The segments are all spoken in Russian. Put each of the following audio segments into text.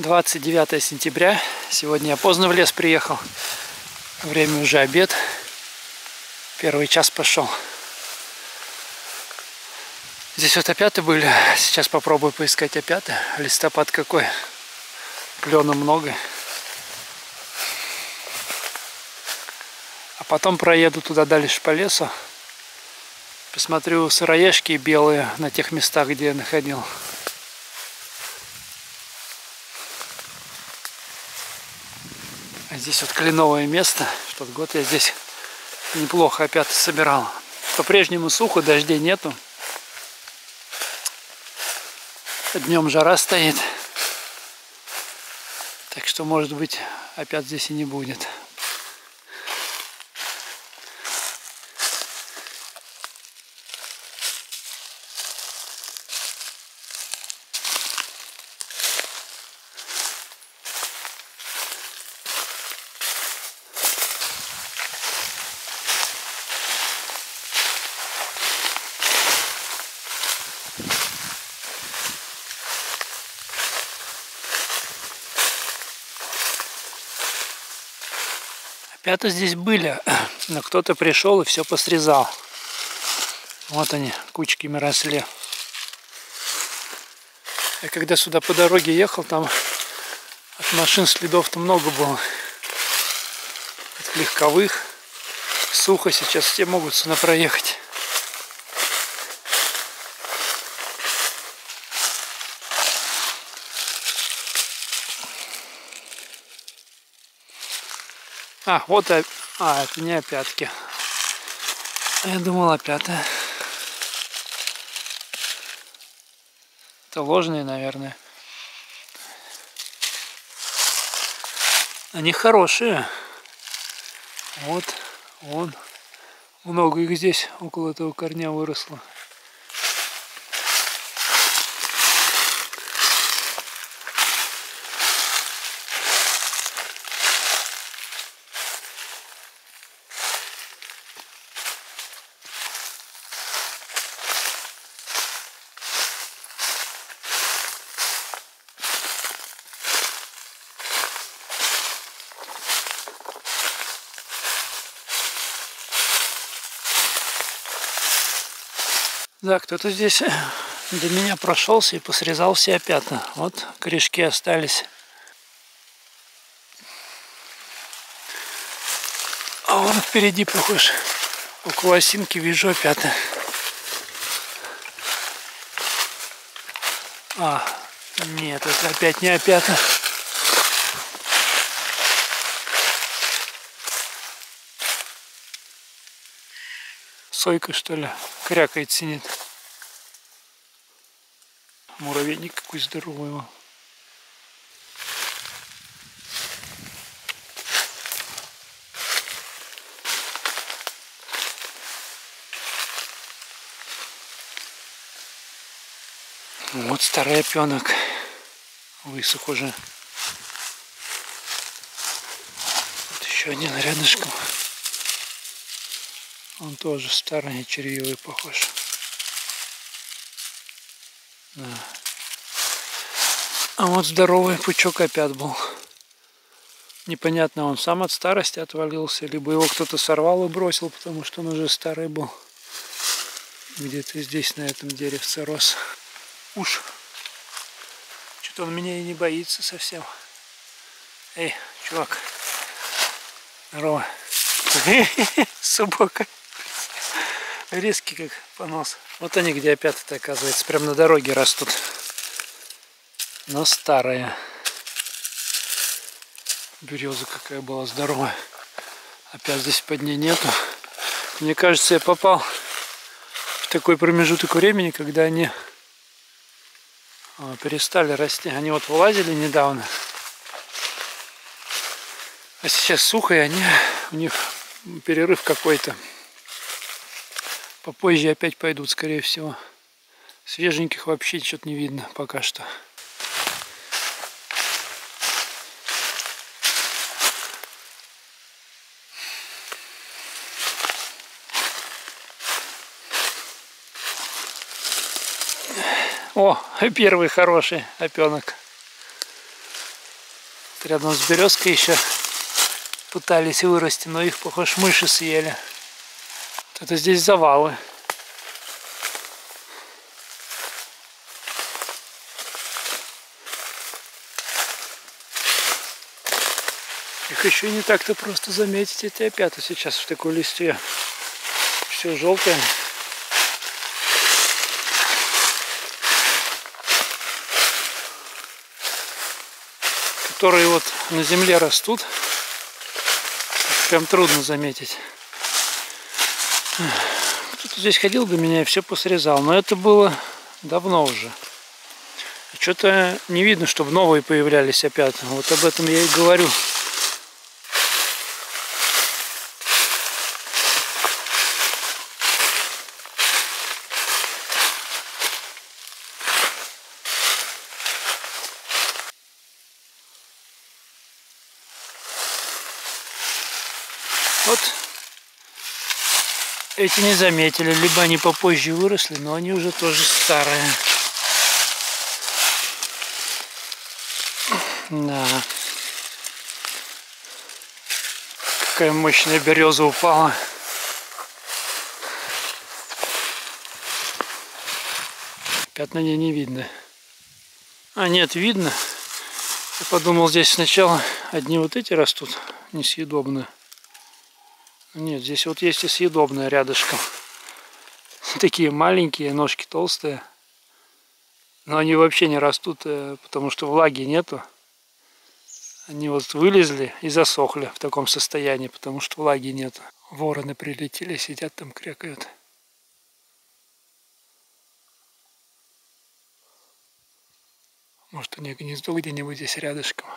29 сентября. Сегодня я поздно в лес приехал. Время уже обед. Первый час пошел. Здесь вот опята были. Сейчас попробую поискать опята. Листопад какой. Клена много. А потом проеду туда дальше по лесу. Посмотрю сыроежки белые на тех местах, где я находил. Здесь вот кленовое место. В тот год я здесь неплохо опять собирал. По-прежнему сухо, дождей нету. Днем жара стоит. Так что, может быть, опять здесь и не будет. Опята здесь были, но кто-то пришел и все посрезал. Вот они, кучками росли. Я когда сюда по дороге ехал, там от машин следов-то много было. От легковых. Сухо сейчас все могут сюда проехать. А, вот, а, это не опятки. Я думал опята. Это ложные, наверное. Они хорошие. Вот, вон. Много их здесь около этого корня выросло. Да, кто-то здесь до меня прошелся и посрезал все опята. Вот корешки остались. А вон впереди, похож, около осинки вижу опята. А, нет, это опять не опята. Сойка, что ли, крякает, синит. Муравейник какой здоровый его. Вот старый опенок. Высох уже. Вот еще один рядышком. Он тоже старый, червивый похож. Да. А вот здоровый пучок опять был. Непонятно, он сам от старости отвалился, либо его кто-то сорвал и бросил, потому что он уже старый был. Где-то здесь, на этом деревце рос. Уж. Что-то он меня и не боится совсем. Эй, чувак. Здорово. Собака. Резкий как понос. Вот они где опята-то оказывается. Прям на дороге растут. Но старая. Береза какая была здоровая. Опять здесь под ней нету. Мне кажется, я попал в такой промежуток времени, когда они а, перестали расти. Они вот вылазили недавно. А сейчас сухо, и они, у них перерыв какой-то. Попозже опять пойдут, скорее всего. Свеженьких вообще что-то не видно пока что. О, первый хороший опенок. рядом с березкой еще пытались вырасти, но их, похож, мыши съели. Это здесь завалы. Их еще не так-то просто заметить, эти опята сейчас в такой листве. Все желтое. Которые вот на земле растут. Прям трудно заметить. Кто-то здесь ходил до меня и все посрезал. Но это было давно уже. Что-то не видно, чтобы новые появлялись опять. Вот об этом я и говорю. Вот эти не заметили, либо они попозже выросли, но они уже тоже старые. Да. Какая мощная береза упала. Пятна не, не видно. А, нет, видно. Я подумал, здесь сначала одни вот эти растут, несъедобные. Нет, здесь вот есть и съедобные рядышком. Такие маленькие, ножки толстые. Но они вообще не растут, э, потому что влаги нету. Они вот вылезли и засохли в таком состоянии, потому что влаги нет. Вороны прилетели, сидят там, крякают. Может у них гнездо где-нибудь здесь рядышком.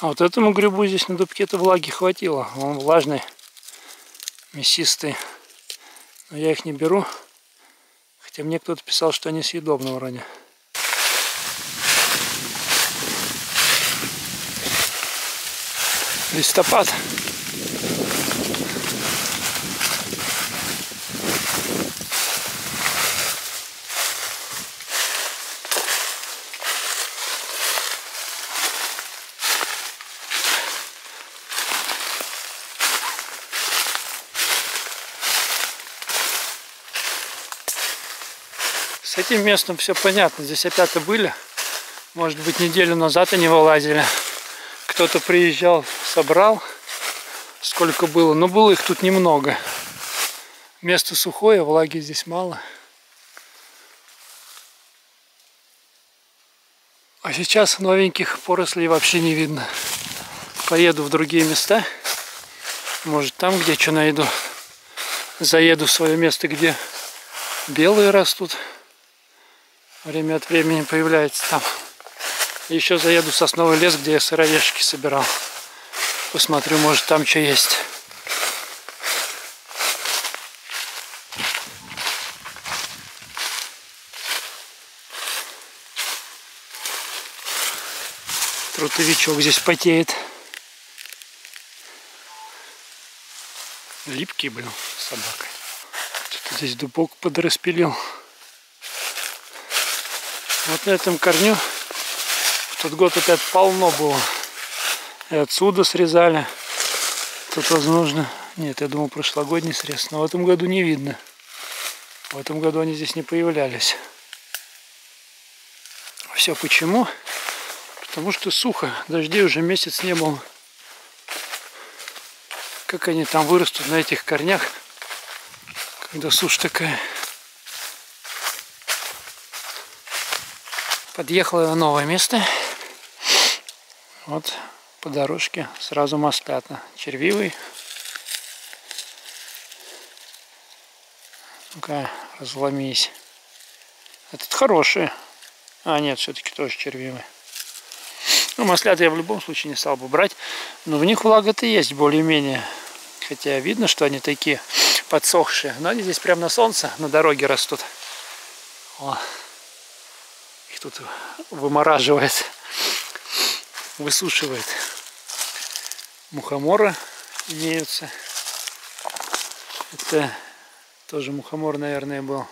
А вот этому грибу здесь на дубке-то влаги хватило. Он влажный, мясистый. Но я их не беру. Хотя мне кто-то писал, что они съедобны вроде. Листопад. Этим местом все понятно. Здесь опята были. Может быть, неделю назад они вылазили. Кто-то приезжал, собрал. Сколько было. Но было их тут немного. Место сухое, влаги здесь мало. А сейчас новеньких порослей вообще не видно. Поеду в другие места. Может там где что найду. Заеду в свое место, где белые растут время от времени появляется там. Еще заеду в сосновый лес, где я сыроежки собирал. Посмотрю, может там что есть. Трутовичок здесь потеет. Липкий, блин, собака. Что-то здесь дубок подраспилил. Вот на этом корню в тот год опять полно было. И отсюда срезали. Тут возможно... Нет, я думал прошлогодний срез. Но в этом году не видно. В этом году они здесь не появлялись. Все почему? Потому что сухо. Дождей уже месяц не было. Как они там вырастут на этих корнях, когда сушь такая. Подъехала на новое место. Вот по дорожке сразу маслята. Червивый. Ну-ка, разломись. Этот хороший. А, нет, все-таки тоже червивый. Ну, маслята я в любом случае не стал бы брать. Но в них влага-то есть более-менее. Хотя видно, что они такие подсохшие. Но они здесь прямо на солнце, на дороге растут. О их тут вымораживает, высушивает. Мухомора имеются. Это Тоже мухомор, наверное, был.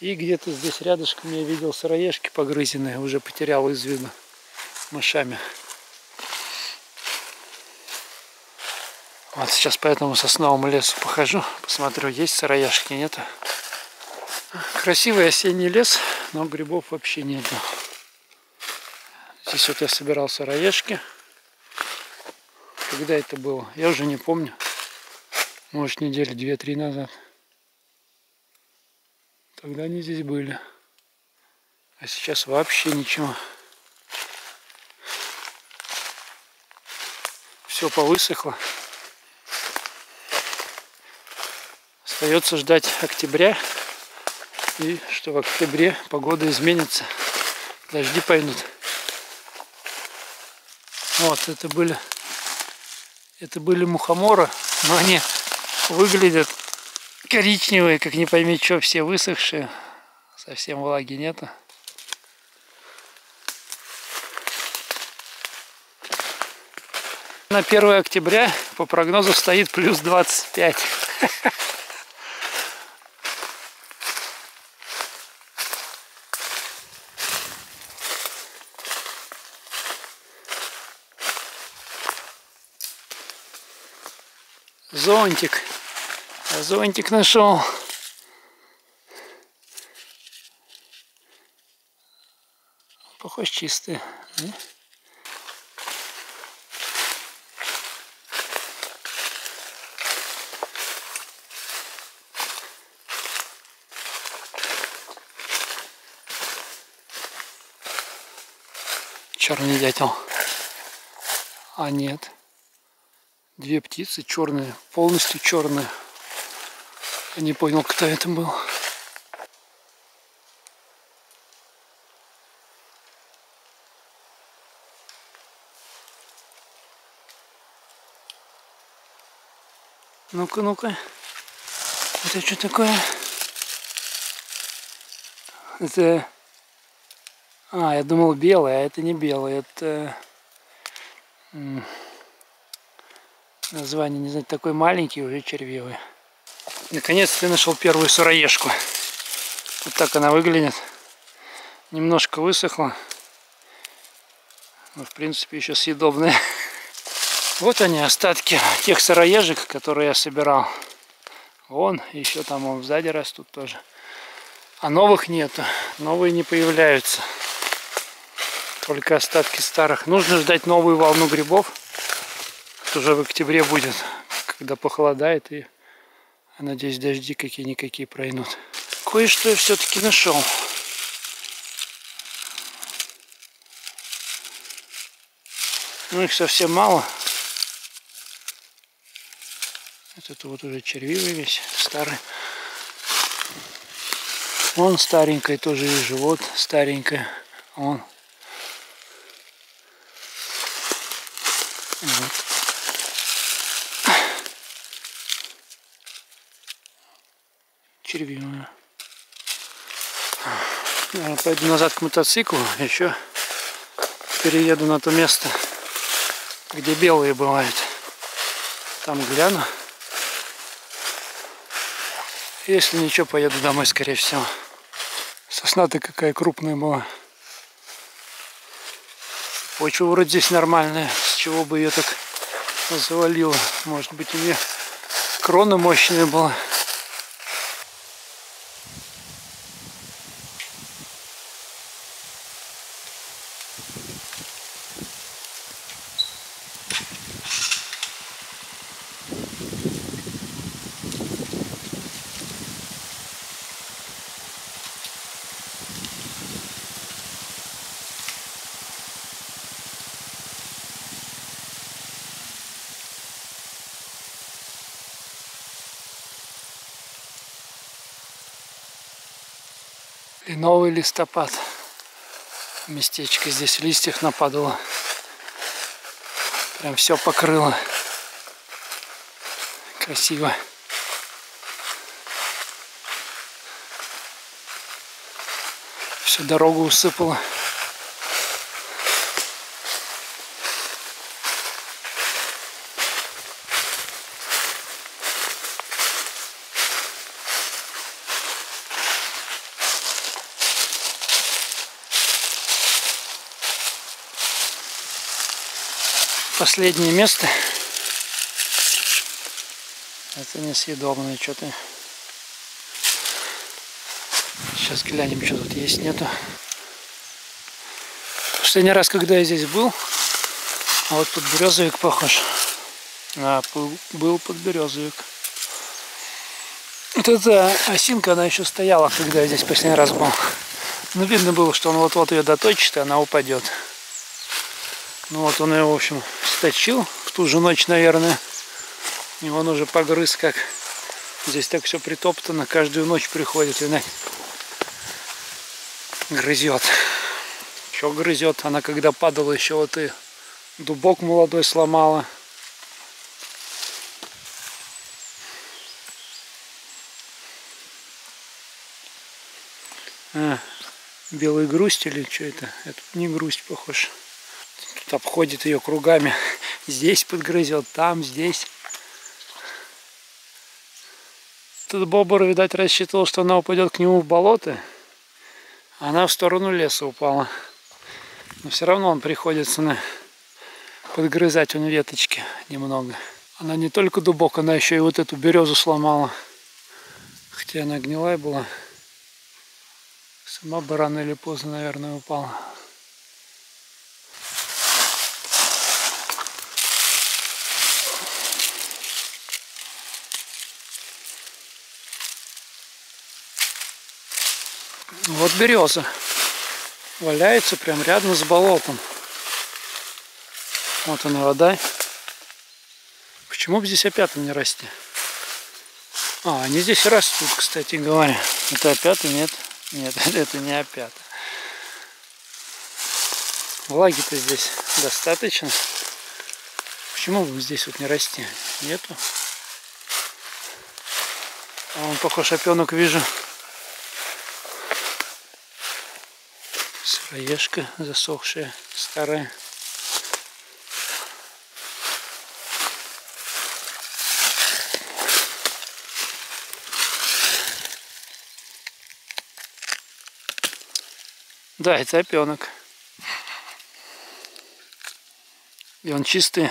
И где-то здесь рядышком я видел сыроежки погрызенные, уже потерял из виду мышами. Вот сейчас по этому сосновому лесу похожу, посмотрю, есть сыроежки, нет. Красивый осенний лес, но грибов вообще нету. Здесь вот я собирал сыроежки. Когда это было? Я уже не помню. Может недели две-три назад. Тогда они здесь были. А сейчас вообще ничего. Все повысохло. Остается ждать октября. И что в октябре погода изменится. Дожди пойдут. Вот, это были это были мухоморы, но они выглядят коричневые, как не пойми что, все высохшие. Совсем влаги нету. На 1 октября по прогнозу стоит плюс 25. Зонтик. Зонтик нашел. Похож чистый. Черный дятел. А нет. Две птицы черные, полностью черные. Я не понял, кто это был. Ну-ка, ну-ка. Это что такое? Это... А, я думал белое, а это не белое. Это... Название, не знаю, такой маленький, уже червивый. Наконец-то я нашел первую сыроежку. Вот так она выглядит. Немножко высохла. Но в принципе еще съедобная. Вот они, остатки тех сыроежек, которые я собирал. Вон, еще там вон сзади растут тоже. А новых нету. Новые не появляются. Только остатки старых. Нужно ждать новую волну грибов уже в октябре будет, когда похолодает и, надеюсь, дожди какие-никакие пройдут. Кое-что я все-таки нашел. Ну, их совсем мало. Этот вот уже червивый весь, старый. Вон старенькая тоже вижу, вот старенькая. Вон. Вот. Червивую. Наверное, пойду назад к мотоциклу, еще перееду на то место, где белые бывают. Там гляну. Если ничего, поеду домой, скорее всего. Сосна-то какая крупная была. Почва вроде здесь нормальная. С чего бы ее так завалило. Может быть, у нее крона мощная была. И новый листопад. Местечко здесь листьев нападало. Прям все покрыло. Красиво. Всю дорогу усыпало. Последнее место. Это несъедобное что-то. Сейчас глянем, что тут есть, нету. Последний раз, когда я здесь был, вот под березовик похож. А, был под березовик. Вот эта осинка, она еще стояла, когда я здесь последний раз был. Ну, видно было, что он вот-вот ее доточит, и она упадет. Ну вот он ее, в общем, сточил в ту же ночь, наверное. И он уже погрыз, как здесь так все притоптано, каждую ночь приходит, видать. Грызет. Что грызет? Она когда падала, еще вот и дубок молодой сломала. А, белый грусть или что это? Это не грусть похож. Обходит ее кругами. Здесь подгрызет, там, здесь. Тут бобр, видать, рассчитывал, что она упадет к нему в болото. Она в сторону леса упала. Но все равно он приходится на подгрызать он веточки немного. Она не только дубок, она еще и вот эту березу сломала. Хотя она гнилая была. Сама бы рано или поздно, наверное, упала. Вот береза валяется прям рядом с болотом. Вот она вода. Почему бы здесь опята не расти? А, они здесь растут, кстати говоря. Это опята? Нет. Нет, это не опята. Влаги-то здесь достаточно. Почему бы здесь вот не расти? Нету. А он похож опенок вижу. Сыроежка засохшая, старая. Да, это опенок. И он чистый.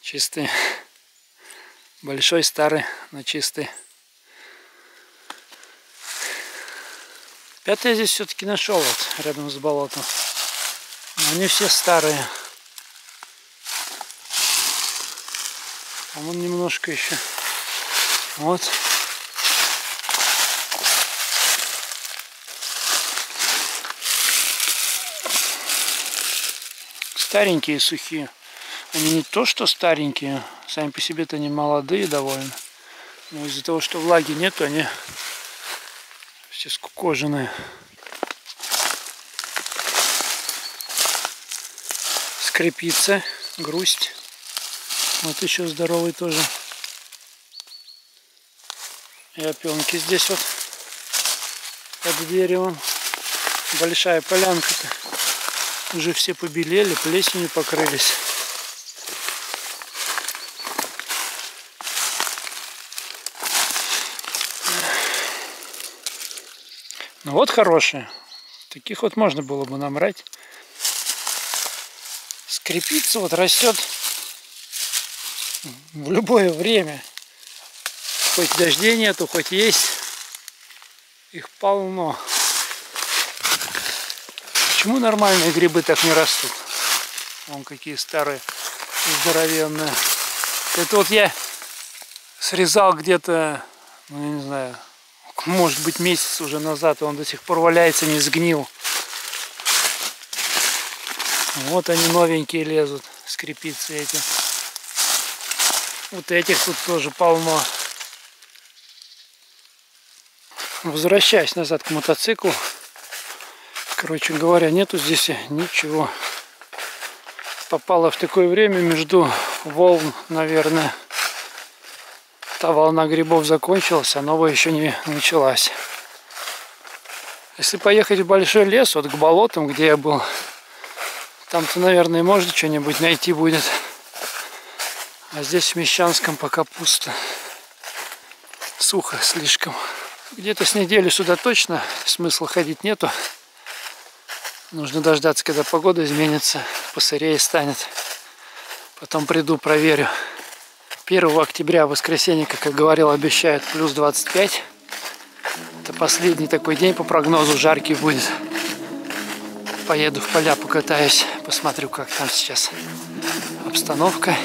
Чистый. Большой, старый, но чистый. Пятый я здесь все-таки нашел вот рядом с болотом. Но они все старые. Там он немножко еще. Вот. Старенькие сухие. Они не то что старенькие, сами по себе-то они молодые довольно. Но из-за того, что влаги нету, они все скукоженные. Скрипится, грусть. Вот еще здоровый тоже. И опенки здесь вот под деревом. Большая полянка-то. Уже все побелели, плесенью покрылись. Ну вот хорошие. Таких вот можно было бы набрать. Скрипица вот растет в любое время. Хоть дождей нету, хоть есть. Их полно. Почему нормальные грибы так не растут? Вон какие старые, здоровенные. Это вот я срезал где-то, ну я не знаю, может быть месяц уже назад, и он до сих пор валяется, не сгнил. Вот они новенькие лезут, скрипицы эти. Вот этих тут тоже полно. Возвращаясь назад к мотоциклу, короче говоря, нету здесь ничего. Попало в такое время между волн, наверное, Та волна грибов закончилась, а новая еще не началась. Если поехать в большой лес, вот к болотам, где я был, там-то, наверное, можно что-нибудь найти будет. А здесь в Мещанском пока пусто. Сухо слишком. Где-то с недели сюда точно смысла ходить нету. Нужно дождаться, когда погода изменится, посырее станет. Потом приду, проверю. 1 октября, воскресенье, как я говорил, обещают плюс 25. Это последний такой день по прогнозу, жаркий будет. Поеду в поля, покатаюсь, посмотрю, как там сейчас обстановка.